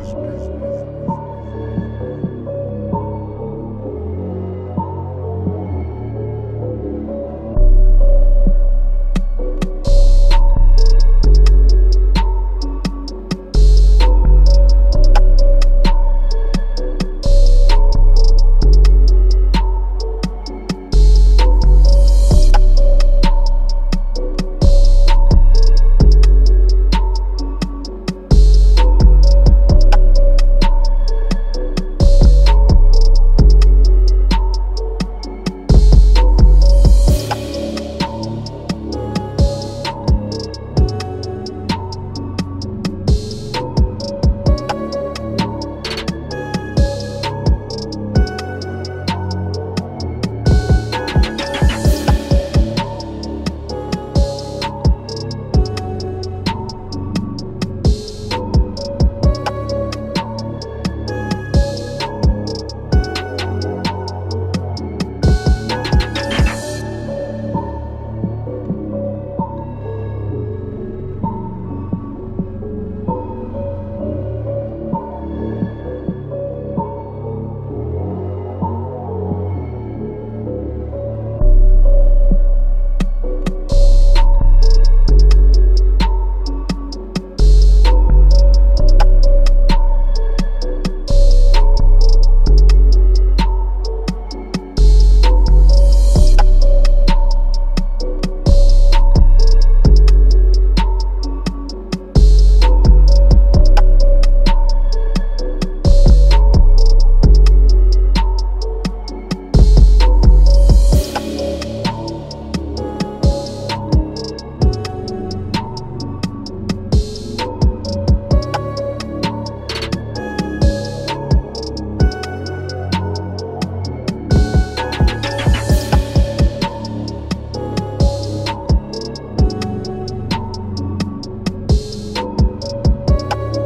Peace.